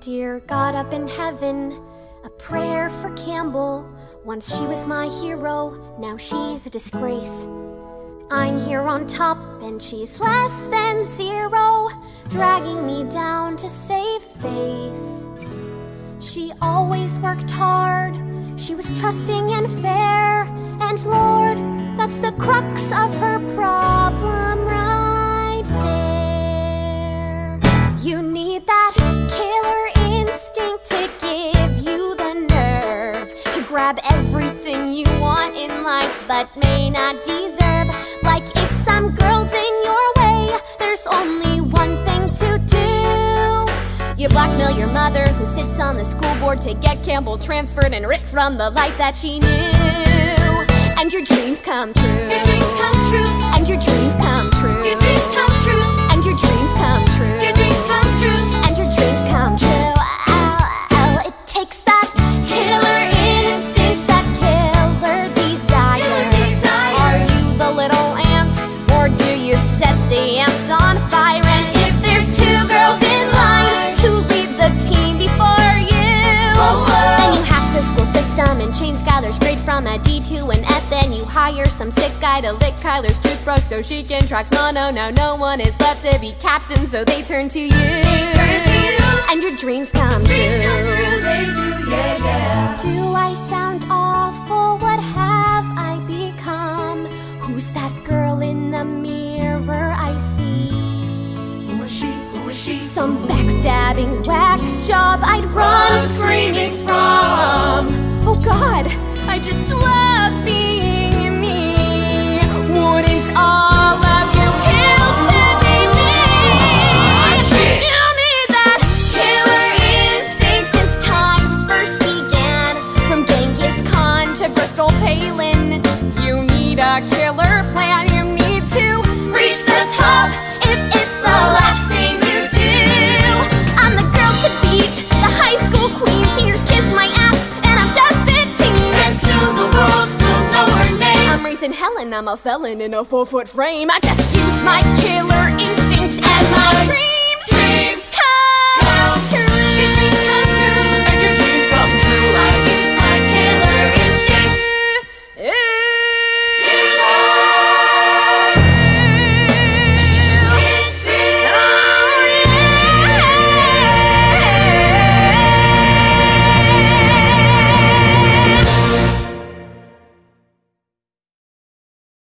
Dear God up in heaven, a prayer for Campbell. Once she was my hero, now she's a disgrace. I'm here on top and she's less than zero, dragging me down to save face. She always worked hard, she was trusting and fair, and Lord, that's the crux of her problem right there. You need that grab everything you want in life but may not deserve. Like if some girl's in your way, there's only one thing to do. You blackmail your mother who sits on the school board to get Campbell transferred and ripped from the life that she knew. And your dreams come true. And change Skylar's grade from a D to an F. Then you hire some sick guy to lick Kylar's toothbrush so she can track mono. Now no one is left to be captain, so they turn to you. turn to you. And your dreams come Dreams true. come true, they do, yeah, yeah. Do I sound awful? What have I become? Who's that girl in the mirror I see? Who is she? Who is she? Some backstabbing whack job I'd run screaming Wouldn't all I'm Helen, I'm a felon in a four foot frame. I just use my killer